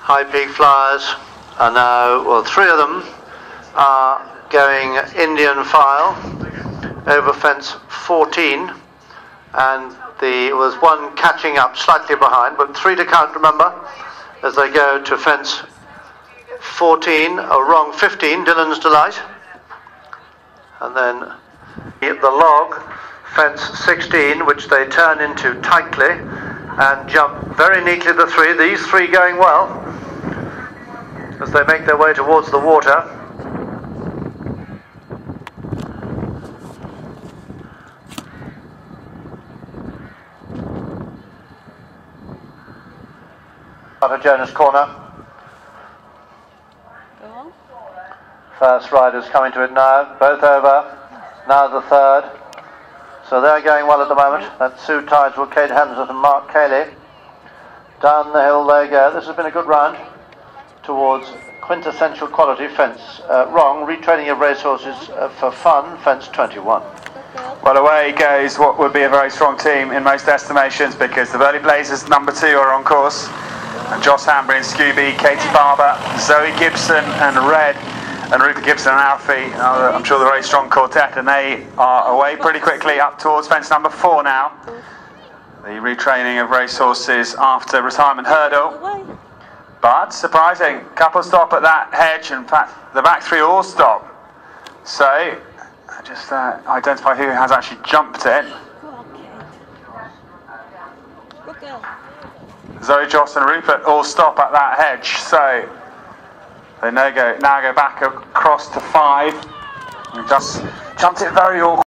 High Peak Flyers. Are now, well, three of them are going Indian file over fence 14, and the was one catching up slightly behind, but three to count, remember, as they go to fence 14, or wrong 15, Dylan's Delight, and then the log, fence 16, which they turn into tightly and jump very neatly the three, these three going well as they make their way towards the water. Out of Jonas corner. First rider's coming to it now, both over. Now the third. So they're going well at the moment. That's Sue Tideswell, Kate Hemsworth, and Mark Cayley. Down the hill they go. This has been a good round towards quintessential quality fence. Uh, wrong, retraining of racehorses uh, for fun, fence 21. Well, away goes what would be a very strong team in most estimations because the Burley Blazers, number two, are on course. And Joss Hanbury and Scooby, Katie Barber, Zoe Gibson and Red, and Rupert Gibson and Alfie. Uh, I'm sure they're a very strong quartet, and they are away pretty quickly up towards fence number four now. The retraining of racehorses after retirement hurdle. But surprising, couple stop at that hedge, fact, the back three all stop. So, just uh, identify who has actually jumped it. Zoe, Joss, and Rupert all stop at that hedge. So, they now go, now go back across to five. And just jumped it very awkward.